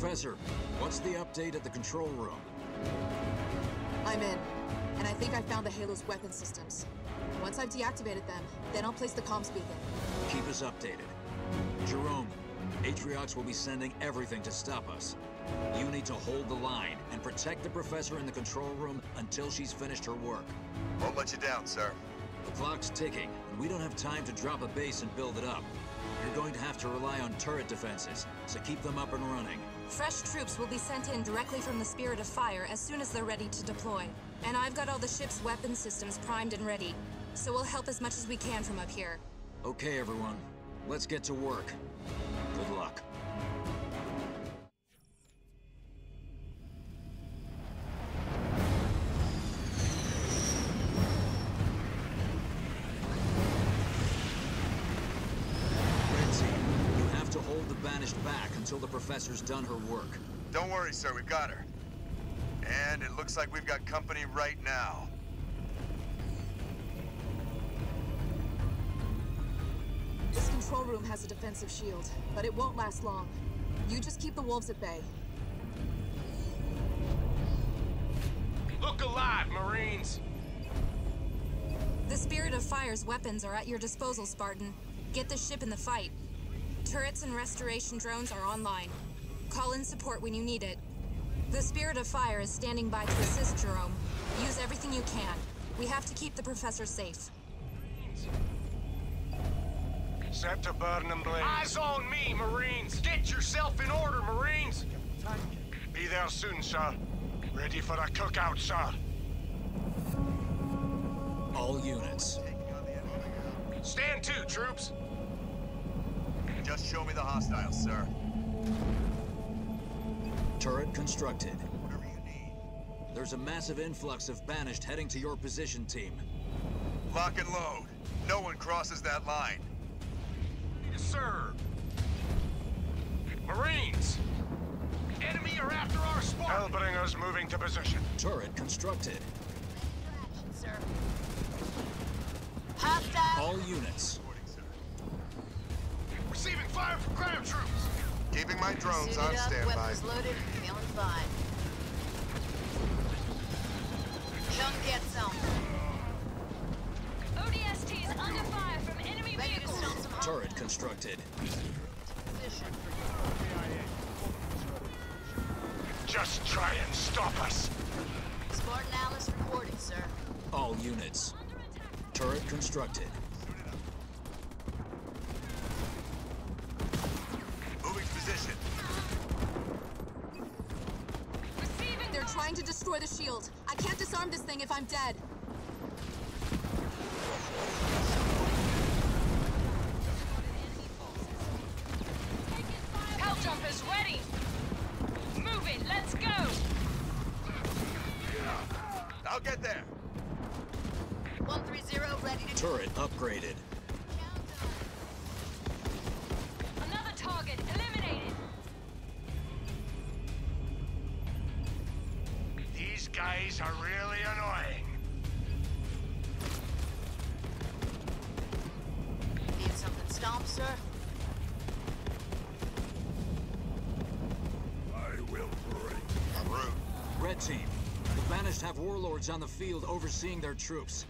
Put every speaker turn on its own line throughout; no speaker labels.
Professor, what's the update at the control room?
I'm in, and I think I found the Halo's weapon systems. Once I've deactivated them, then I'll place the comms beacon.
Keep us updated. Jerome, Atriox will be sending everything to stop us. You need to hold the line and protect the Professor in the control room until she's finished her work.
Won't let you down, sir.
The clock's ticking, and we don't have time to drop a base and build it up. You're going to have to rely on turret defenses, so keep them up and running.
Fresh troops will be sent in directly from the Spirit of Fire as soon as they're ready to deploy. And I've got all the ship's weapon systems primed and ready, so we'll help as much as we can from up here.
Okay, everyone. Let's get to work. Until the Professor's done her work.
Don't worry, sir, we've got her. And it looks like we've got company right now.
This control room has a defensive shield, but it won't last long. You just keep the wolves at bay.
Look alive, Marines!
The Spirit of Fire's weapons are at your disposal, Spartan. Get the ship in the fight. Turrets and restoration drones are online. Call in support when you need it. The Spirit of Fire is standing by to assist Jerome. Use everything you can. We have to keep the Professor safe.
Set to burn and blaze. Eyes on me, Marines! Get yourself in order, Marines! Be there soon, sir. Ready for a cookout, sir.
All units.
Stand to, troops!
Just show me the hostiles, sir.
Turret constructed.
Whatever you need.
There's a massive influx of Banished heading to your position, team.
Lock and load. No one crosses that line.
Ready to serve. Marines! Enemy are after our spark! Hellbringers moving to position.
Turret constructed.
sir. Hostile!
All units.
Receiving fire from ground troops!
Keeping my drones
Suited
on
up,
standby.
weapons loaded, feeling fine. Come get some.
ODST is under fire from enemy
Ready
vehicles.
Turret constructed.
Just try and stop us!
Spartan Alice reporting, sir.
All units. Turret constructed.
Moving to position.
Receiving
They're trying to destroy the shield. I can't disarm this thing if I'm dead.
Sir?
I will break.
En route.
Red Team. The Banished have warlords on the field overseeing their troops.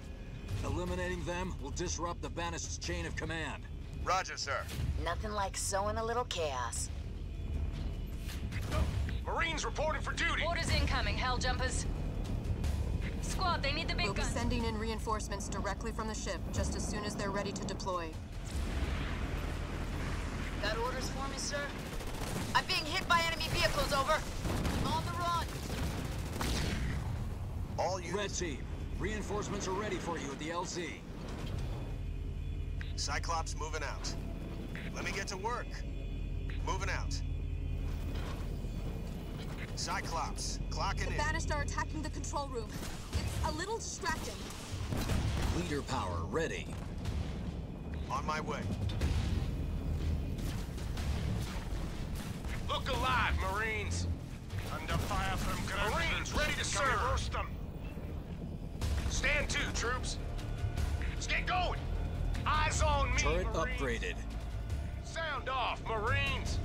Eliminating them will disrupt the Banished's chain of command.
Roger, sir.
Nothing like sowing a little chaos.
Marines reporting for duty!
Orders incoming, hell jumpers. Squad, they need the big
We'll be sending in reinforcements directly from the ship just as soon as they're ready to deploy.
Got orders for me, sir? I'm being hit by enemy vehicles, over. I'm On the run.
All you...
Red
units.
Team. Reinforcements are ready for you at the LZ.
Cyclops moving out. Let me get to work. Moving out. Cyclops, clocking
The
in.
Banished are attacking the control room. It's a little distracting.
Leader power ready.
On my way.
Look alive, Marines! Under fire from ground Marines, ready to serve! Roast them. Stand to, troops! Let's get going! Eyes on me,
Turret
Marines.
upgraded.
Sound off, Marines!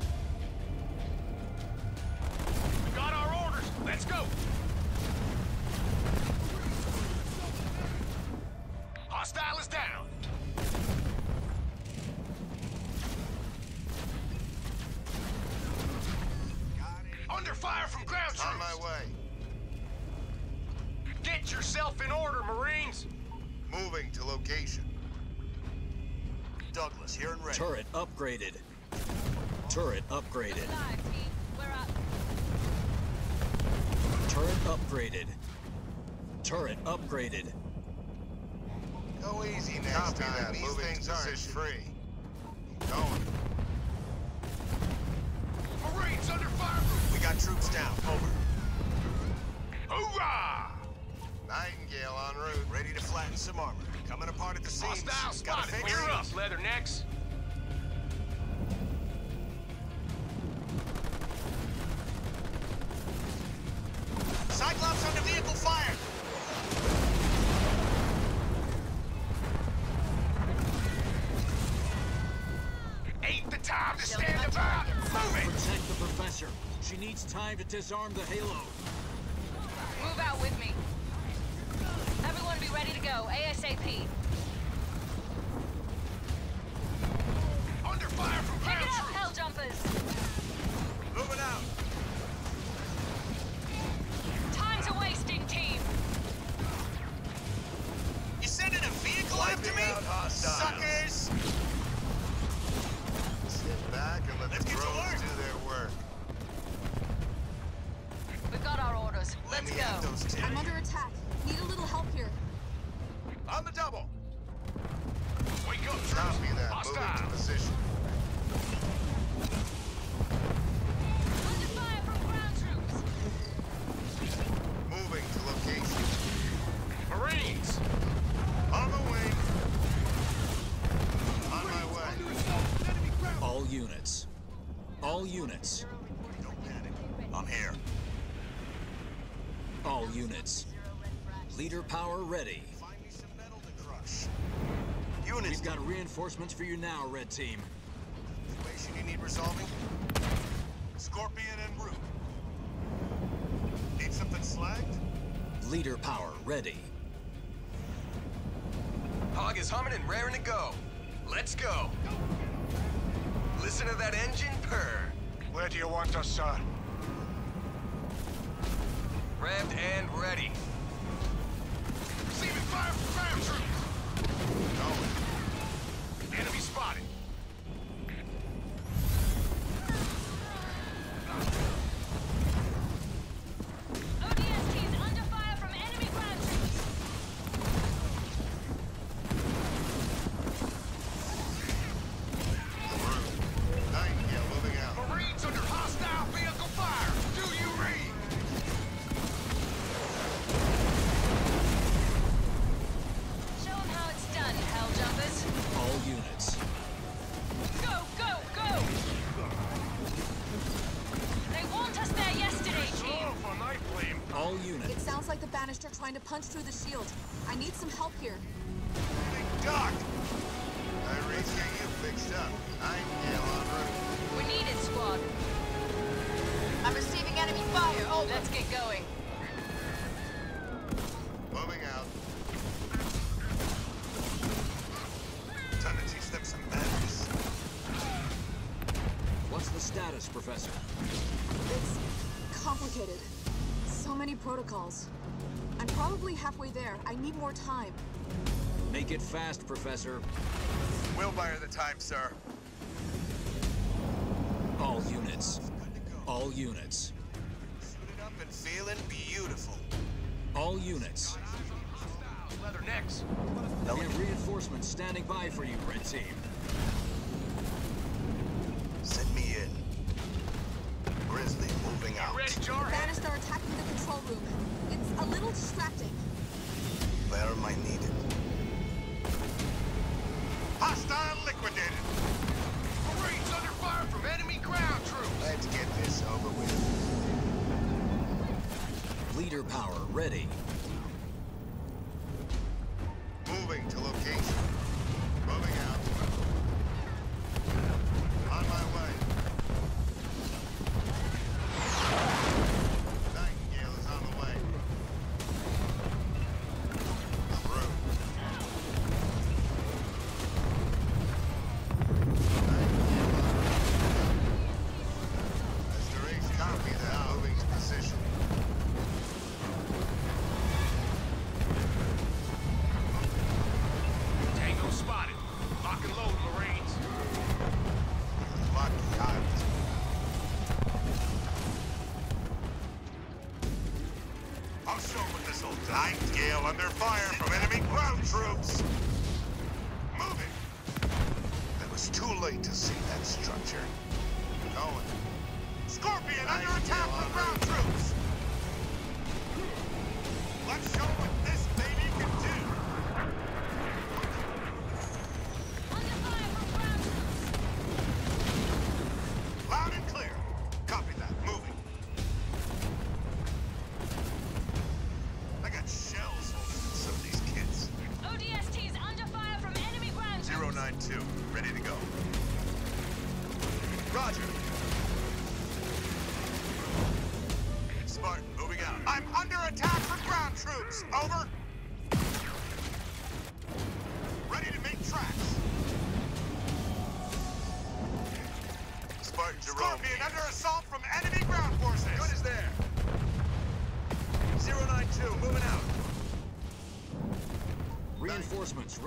We got our orders! Let's
go! Hostile is down!
Get yourself in order, Marines!
Moving to location. Douglas, here and ready.
Turret upgraded. Turret upgraded.
Live, team. We're up.
Turret upgraded. Turret upgraded.
Go easy next
Copy
time.
that.
These
Moving
things aren't
position.
free. Going.
Marines under fire.
We got troops down. Over.
Hoorah!
Nightingale en route. Ready to flatten some armor. Coming apart at the seams.
Hostile
Gotta
spotted.
fix
Clear
it.
up, Leathernecks.
Cyclops under vehicle fire.
Ain't the time to stand about! Move it!
Protect the professor. She needs time to disarm the Halo. All units. Leader power ready.
Find me some metal to crush. Units.
We've got reinforcements for you now, Red Team.
Situation you need resolving? Scorpion en route. Need something slagged?
Leader power ready.
Hog is humming and raring to go. Let's go. Listen to that engine purr.
Where do you want us, sir?
Revved and ready.
Receiving fire from ground troops!
Punch through the shield. I need some help here.
Doc! Irene's getting you fixed up. I'm Nightingale en route.
We need it, squad.
I'm receiving enemy fire. Over.
Let's get going.
Moving out. Time to teach them some manners.
What's the status, Professor?
It's complicated. So many protocols. I'm probably halfway there. I need more time.
Make it fast, Professor.
We'll buy her the time, sir.
All units. All units.
Suited up and feeling beautiful.
All units.
Leathernecks.
We have reinforcements standing by for you, Red Team.
Send me in. Grizzly moving out.
Ready, Jarhead?
Banished are attacking the control room. It's a little distracting.
Where am I needed? Hostile liquidated.
Marines under fire from enemy ground troops!
Let's get this over with.
Leader power ready.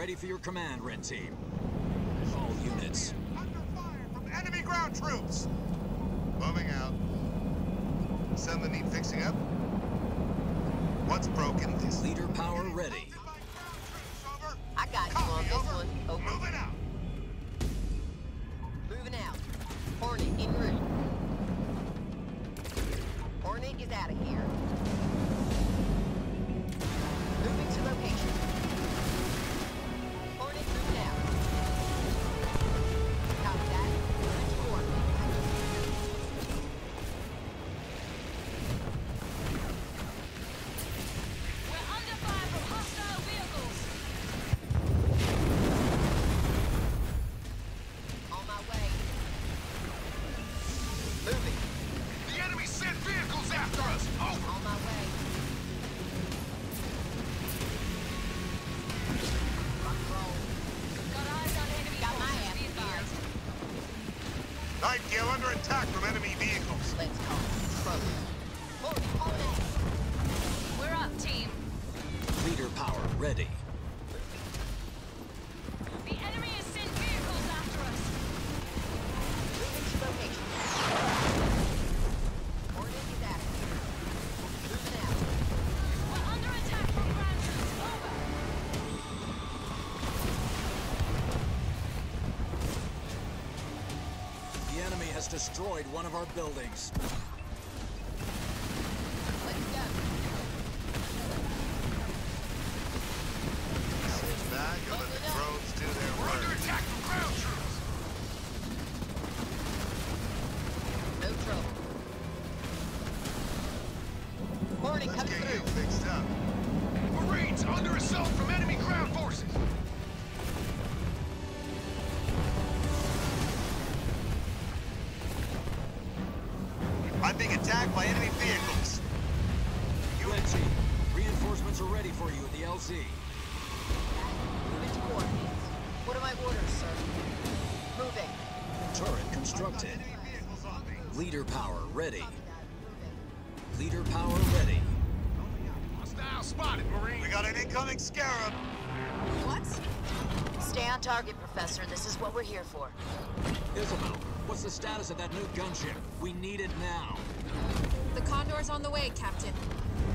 Ready
for your command, Red Team. All units.
Under fire from enemy ground troops. Moving out. Something need fixing up? What's broken? This
Leader power ready.
I got you on this one. Over.
Moving out.
Moving out. Hornet en route. Hornet is out of here.
Ready.
The enemy has sent vehicles after us.
Moving to location. Hornet is out. Moving out.
We're under attack from ground. Over.
The enemy has destroyed one of our buildings.
I'm being attacked by enemy vehicles.
Red Team, reinforcements are ready for you at the LZ.
Moving to coordinates. What are my orders, sir? Moving.
Turret constructed.
Enemy vehicles on me.
Leader power ready.
Copy that. Moving.
Leader power ready.
Hostile spotted, Marine!
We got an incoming scarab.
What?
Stay on target, Professor. This is what we're here for.
Isabel, what's the status of that new gunship? We need it now.
The Condor's on the way, Captain.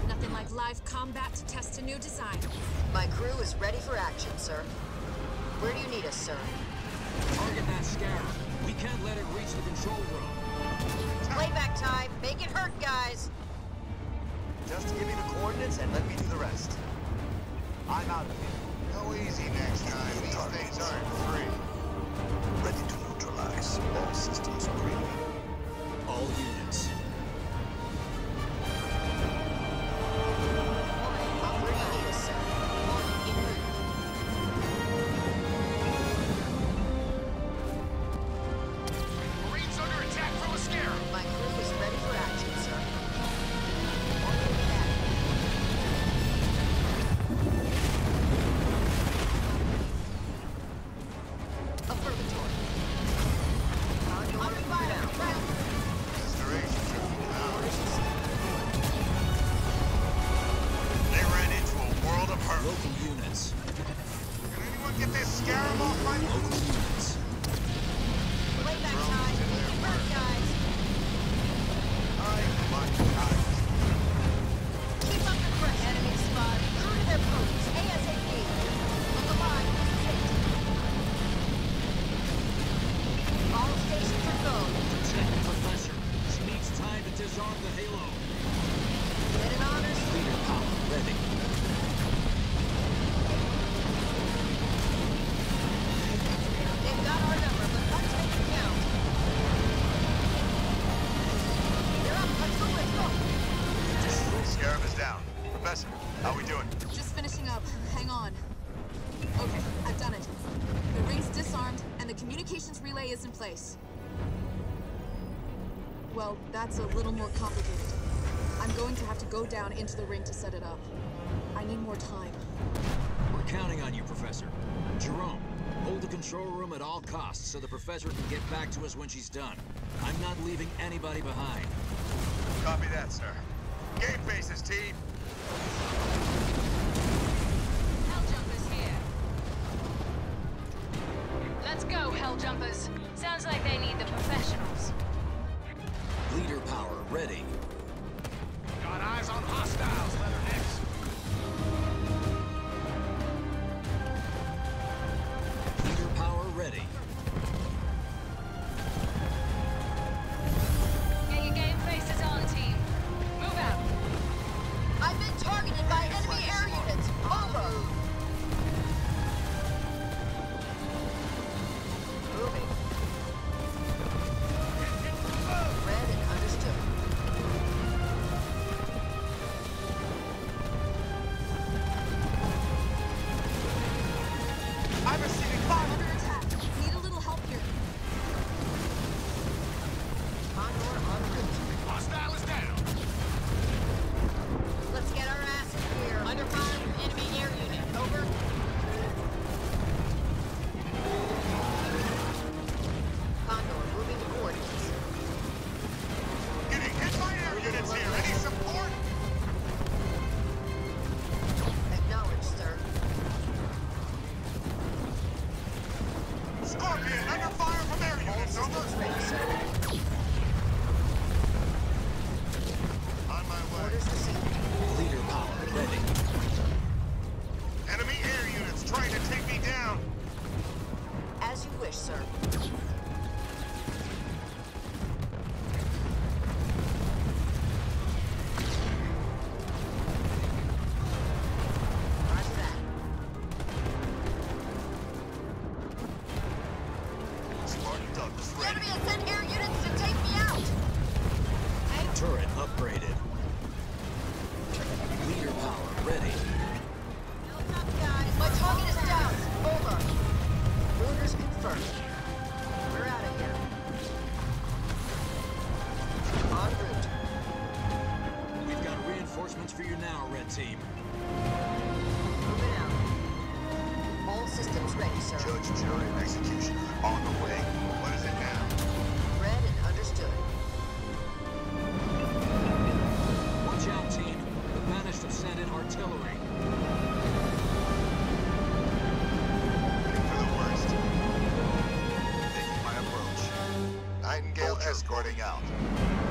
Nothing like live combat to test a new design.
My crew is ready for action, sir. Where do you need us, sir?
Target that scarab. We can't let it reach the control room.
Playback time. Make it hurt, guys.
Just give me the coordinates and let me do the rest. I'm out of here.
that's a little more complicated. I'm going to have to go down into the ring to set it up. I need more time.
We're counting on you, Professor. Jerome, hold the control room at all costs so the Professor can get back to us when she's done. I'm not leaving anybody behind.
Copy that, sir. Game faces, team!
Helljumpers here. Let's go, Helljumpers. Sounds like they need the professionals.
Leader power ready.
Got eyes on
hostile.
I'm receiving final escorting out.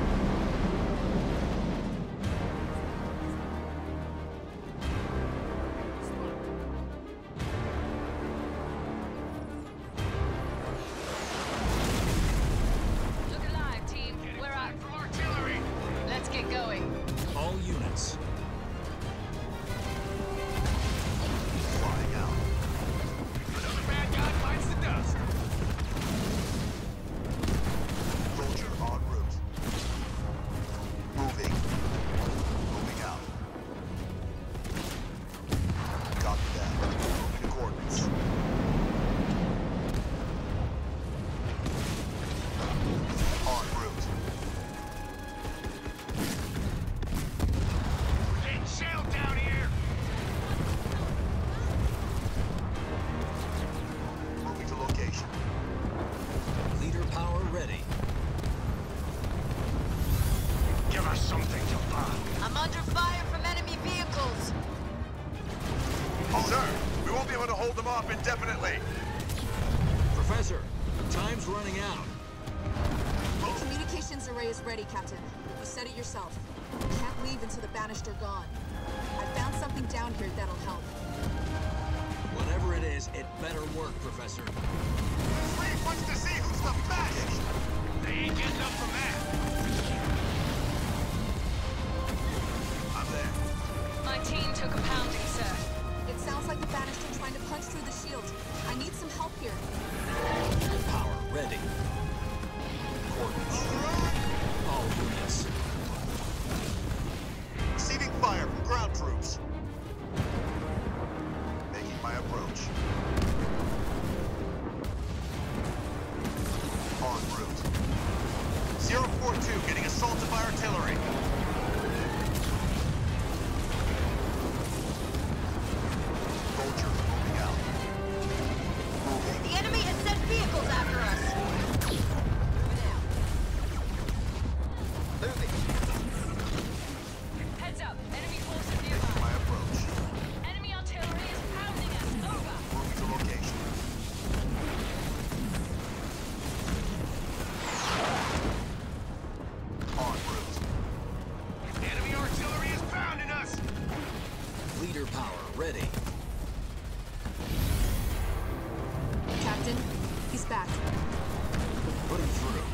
Put him through.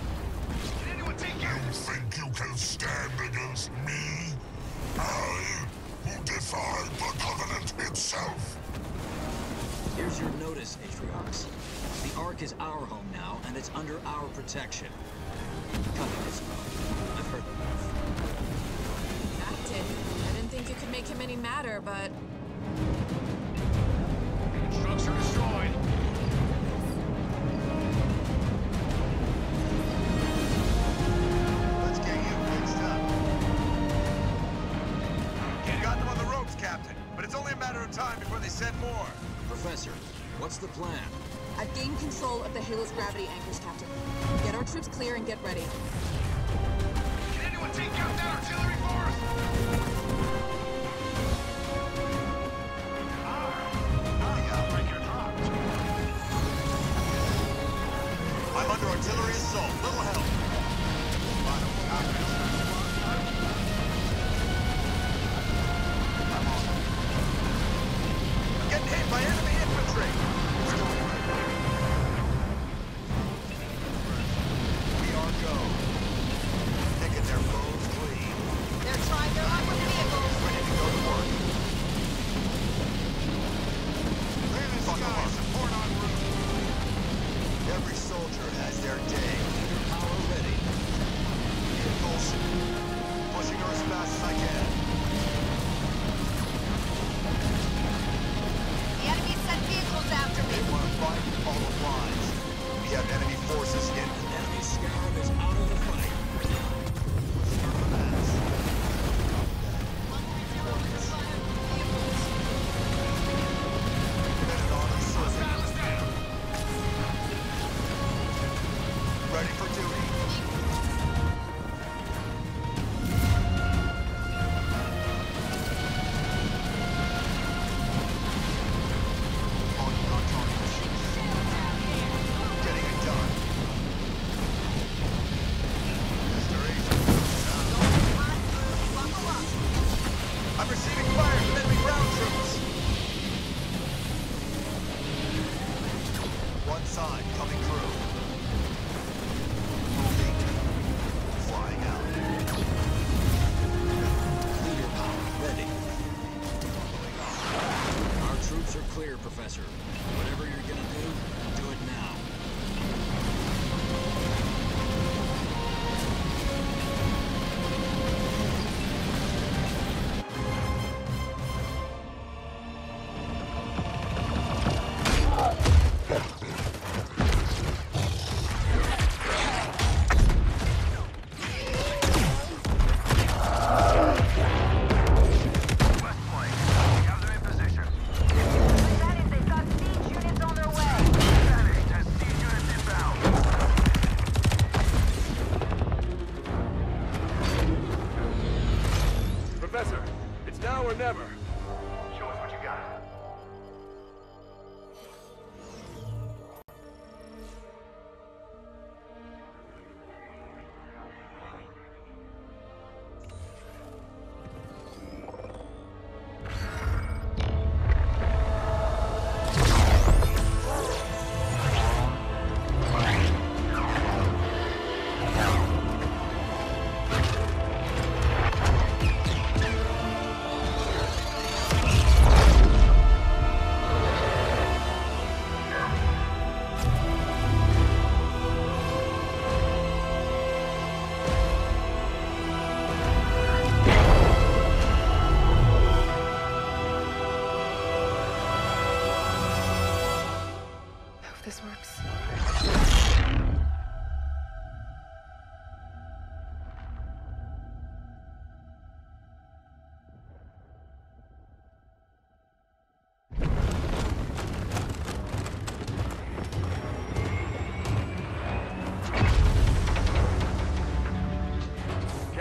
Did anyone take you?
You think you can stand against me? I, who defied the Covenant itself?
Here's your notice, Atriox. The Ark is our home now, and it's under our protection. Coming this road. I've heard enough.
Acted. I didn't think you could make him any madder, but...
Structure destroyed.
They sent more.
Professor, what's the plan?
I've gained control of the Halo's gravity anchors, Captain. Get our troops clear and get ready.
Can anyone take out that artillery for us?
artillery assault. Little help.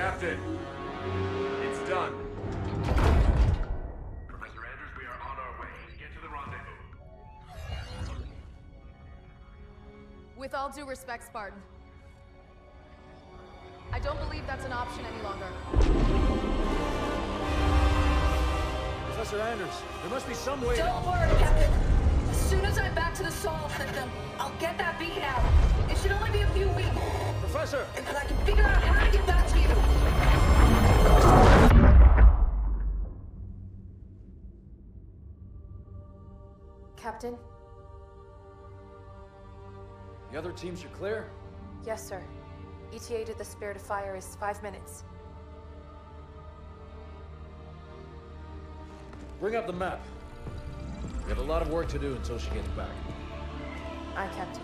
It's
done. Professor Anders, we are on our way. Get to the rendezvous.
With all due respect, Spartan. I don't believe that's an option any longer.
Professor Anders, there must be some way
Don't worry, Captain. As soon as I'm back to the Sol system, I'll get that beacon out. It should only be a few weeks.
Professor!
And I can figure out how to get back to you.
Captain?
The other teams are clear?
Yes, sir. ETA to the Spirit of Fire is five minutes.
Bring up the map. We have a lot of work to do until she gets back.
Aye, Captain.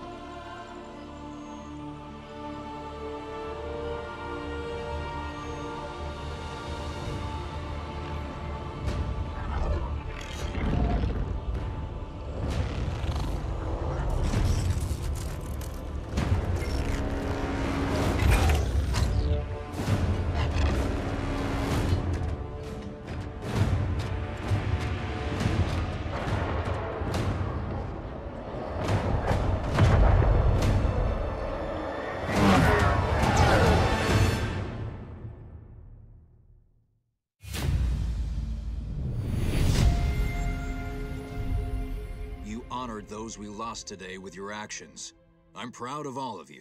Those we lost today with your actions. I'm proud of all of you.